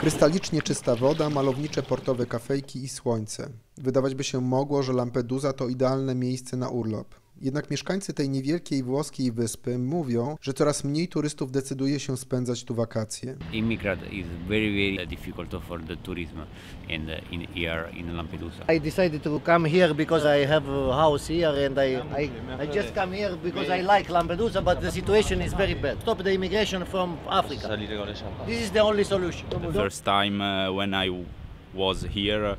Krystalicznie czysta woda, malownicze portowe kafejki i słońce. Wydawać by się mogło, że Lampedusa to idealne miejsce na urlop. Jednak mieszkańcy tej niewielkiej włoskiej wyspy mówią, że coraz mniej turystów decyduje się spędzać tu wakacje. immigrant is very very difficult for the tourism in the, in here in Lampedusa. I decided to come here because I have a house here and I, I, I just come here because I like Lampedusa, but the situation is very bad. Stop the immigration from Africa. This is the only solution. First time uh, when I was here,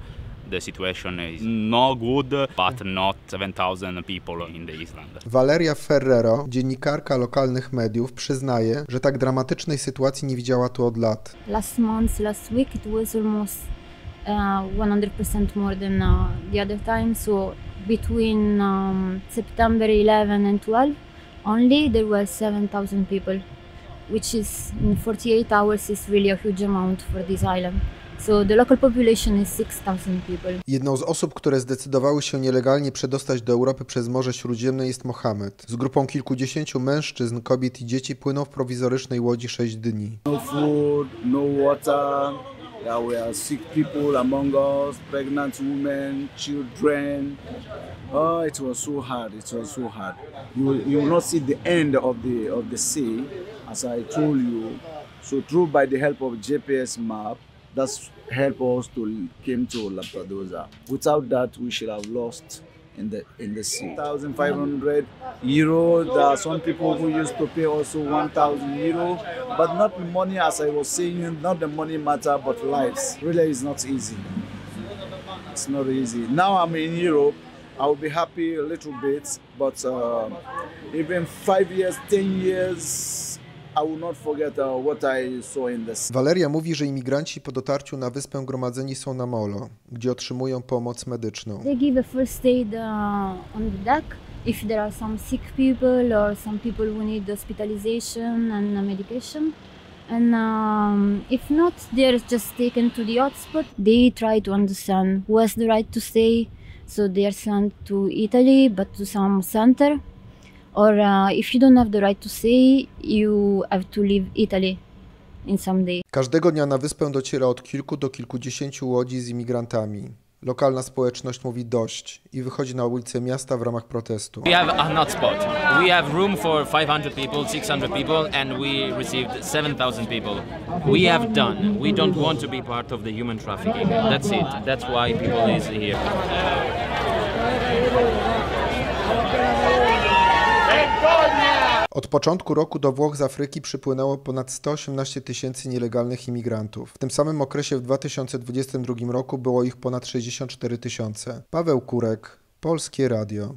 the situation is not good, but not 7,000 people in the island. Valeria Ferrero, dziennikarka lokalnych mediów, przyznaje, że tak dramatycznej sytuacji nie widziała tu od lat. last month, last week, it was almost uh, 100% more than uh, the other time. So between um, September 11 and 12, only there were 7,000 people, which is in 48 hours is really a huge amount for this island. So the local population is 6,000 people. Jedną z osób, które zdecydowały się nielegalnie przedostać do Europy przez Morze Śródziemne jest Mohamed. Z grupą kilkudziesięciu mężczyzn, kobiet i dzieci płynął w prowizorycznej łodzi 6 dni. No food, no water. There were sick people among us, pregnant women, children. Oh, it was so hard. It was so hard. You you will not see the end of the of the sea, as I told you. So through by the help of GPS map, that's helped us to came to Lampedusa. Without that, we should have lost in the in the sea. 1,500 euro. There are some people who used to pay also 1,000 euro, but not the money, as I was saying, not the money matter, but lives. Really, it's not easy. It's not easy. Now I'm in Europe. I will be happy a little bit, but uh, even five years, ten years, I will not forget uh, what I saw in the sea. Valeria mówi, że imigranci po dotarciu na wyspę gromadzeni są na molo, gdzie otrzymują pomoc medyczną. They give a first aid uh, on the deck if there are some sick people or some people who need hospitalization and uh, medication. And um, if not, they're just taken to the hotspot. They try to understand who has the right to stay, so they are sent to Italy, but to some center. Or uh, if you don't have the right to stay, you have to leave Italy in some day. Każdego dnia na wyspę dociera od kilku do kilkudziesięciu łodzi z imigrantami. Lokalna społeczność mówi dość i wychodzi na ulice miasta w ramach protestu. We have a hotspot. We have room for 500 people, 600 people, and we received 7,000 people. We have done. We don't want to be part of the human trafficking. That's it. That's why people is here. Od początku roku do Włoch z Afryki przypłynęło ponad 118 tysięcy nielegalnych imigrantów. W tym samym okresie w 2022 roku było ich ponad 64 tysiące. Paweł Kurek, Polskie Radio.